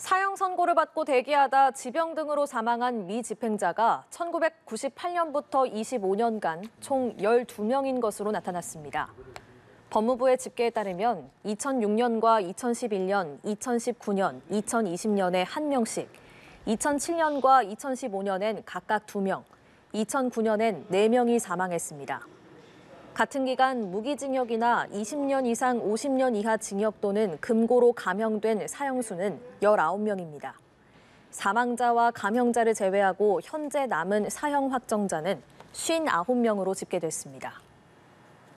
사형 선고를 받고 대기하다 지병 등으로 사망한 미 집행자가 1998년부터 25년간 총 12명인 것으로 나타났습니다. 법무부의 집계에 따르면 2006년과 2011년, 2019년, 2020년에 한 명씩, 2007년과 2015년엔 각각 2명, 2009년엔 4명이 사망했습니다. 같은 기간 무기징역이나 20년 이상 50년 이하 징역 또는 금고로 감형된 사형수는 19명입니다. 사망자와 감형자를 제외하고 현재 남은 사형 확정자는 59명으로 집계됐습니다.